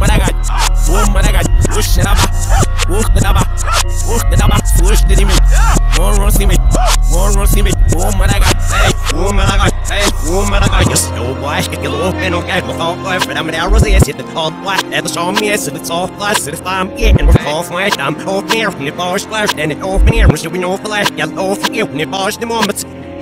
maraga wo maraga wo shinaba wo daba wo daba wo shirimi wo rosimi wo rosimi wo maraga hey oh, wo maraga hey oh, wo maraga yes no boy get low and okay go all boy but I'm there rosy yes it all boy and show me yes it's all plus it's time yeah and we're all flash I'm all near from the boss flash and it all near we should we know flash yeah all forget when the boss the moments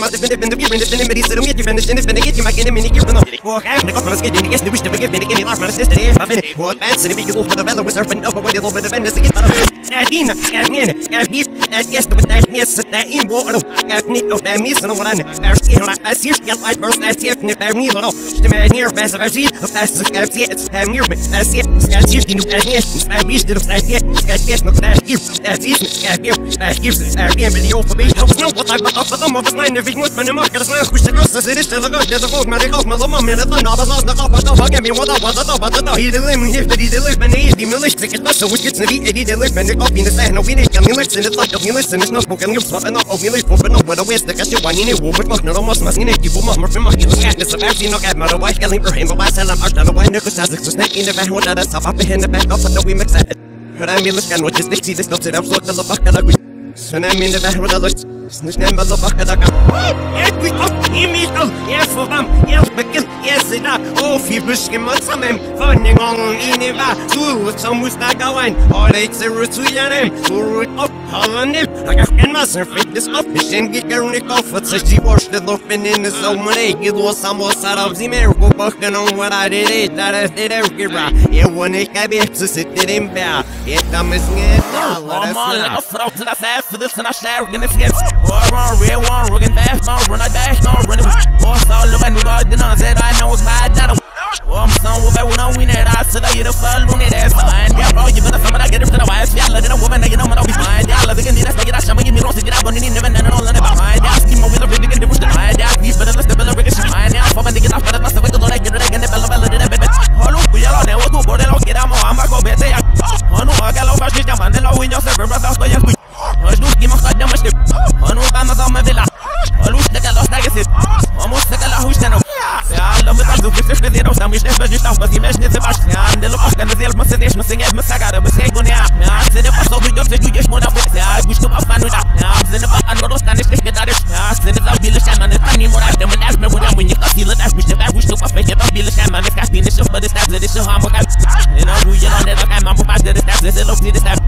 here, the university, leave, and it's in, but we met, but I'm in, but I can be Nicholas, but he even, and I got in the music, Nicholas, but but I'm the finish, the beat, I'm gonna get the get, but then they get with the kids, I'm the finish, and meat, you it's get out, and the customer's getting, and the wish to forgive me, give me life, my sister, I'm in, what, fancy, and cool for the surfing over, with a there's, you was I got off of of I'm it is, to the good, there's a folk, man, I got my little man, and I was lost, the cop, I don't get me, what I was, I thought, I thought, he didn't, he didn't, man, he didn't, he didn't, so which gets the beat, he didn't, man, the coffee, no, we didn't, can you listen, it's like, you listen, it's not spoken, you're swapping up, oh, you listen, but no, but I wish, the cash, you want, you know, but fuck, no, almost, must, you know, you will, more, from my, you look at this, I've seen, no, cat, my wife, getting for him, but I tell him, I'm done, why, no, cause I was snaking the back, what, that's how I behind the back, up, but we mix it. But I'm in the scan, which is the key, this not it, I'm so, the fuck, I like, so I'm in the back, what I look, snitch, never, for them, yes, because, yes, it are, oh, if you wish him on some, funding on Ineva, so, some was not going, or it's a root to your name, so, up, Holland, like a can master fit this up, and get your nick off, but such he washed the loaf in the so many, it was almost out of the miracle, bucking on what I did, it, that I did, it won't make a bit to sit in bear, it dumb as get, Oh, man, like a throat to the fast for this and I share the fence. Or run, real one, rugging fast, run, I dash, look at me, but then I I know it's my data. Oh, I'm son with that when I win it. I said I get a fall on it, that's fine. Yeah, bro, you better somebody get it to the wife. Yeah, let it a woman, you know, man, I'll be fine. Yeah, let it get it, get out, show me, give me, don't get out, but you never know, no, let it behind. Yeah, scheme with a big, get it, push the line. Yeah, be better, let's a rick, she's mine. Yeah, for my niggas, I'm better, let's the leg, get it, get it, bella, get it, bella. Hello, we are on there, what do, boy, they don't get out, I'm gonna go better. Oh, no, I got a lot of shit, I'm gonna win your server, brother, so yes, we. Kalmış özbaşın tavbası yemeş nesi baş Andel başkanız elmas edeş misin ev mısa garı mısa bu ne yap Seni bas olur görse güyeş moda besi Güçlü bafan uda Seni bakan oros tanış keşke darış Seni zav bilişen anı tani morar Demin ezme bu ne mınyık asılı taşmış Tepe güçlü bafan kebav bilişen anı Kaç dinişim bari stabzı dişi hamburger İnan uyuyan anı rakam Ambu baş deri stabzı Zelok diri stabzı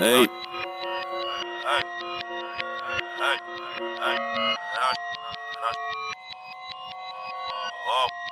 det är nera Hej